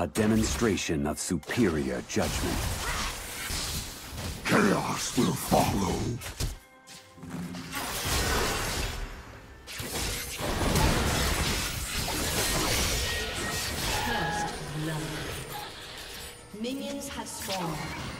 A demonstration of superior judgment. Chaos will follow. First blood. Minions have spawned.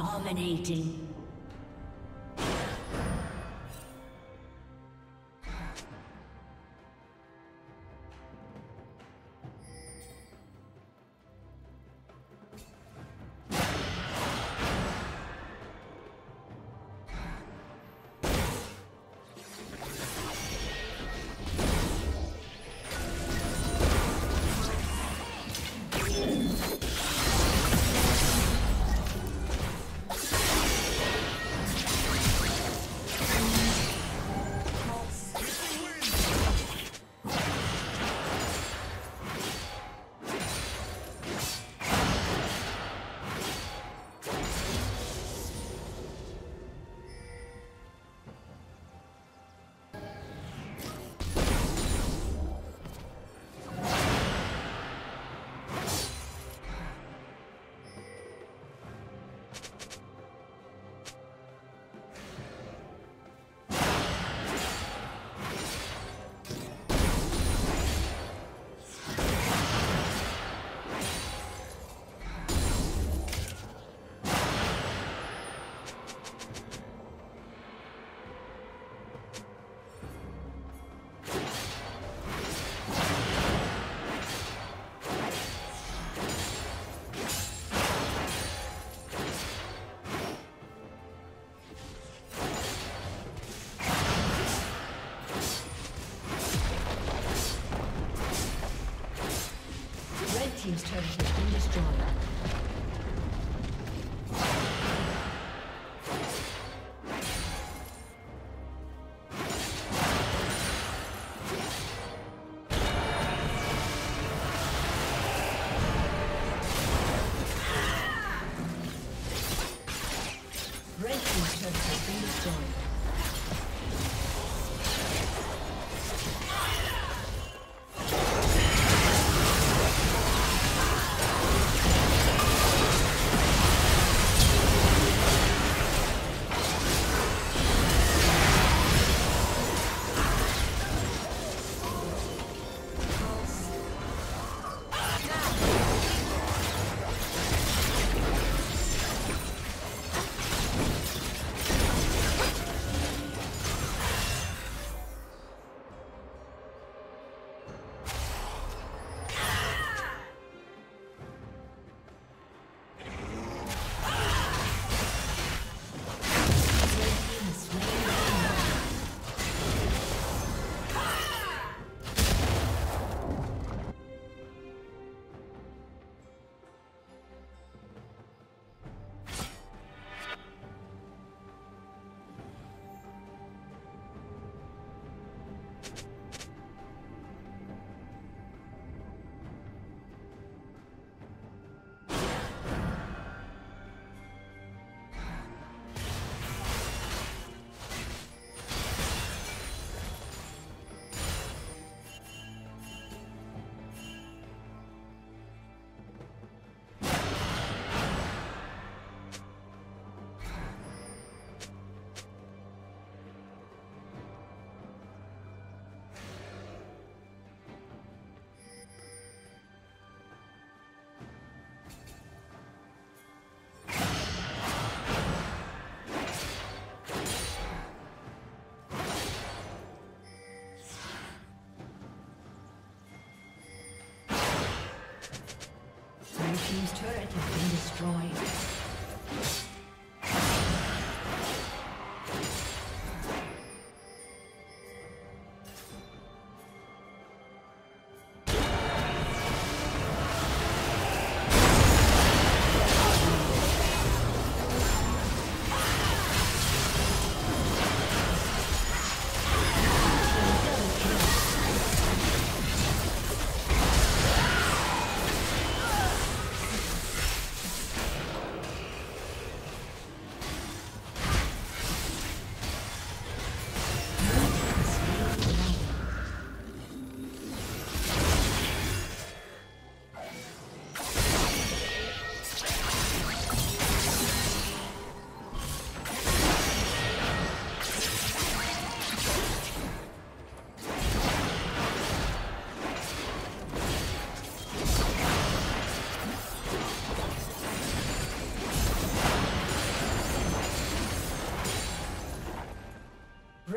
Dominating. Destroyed.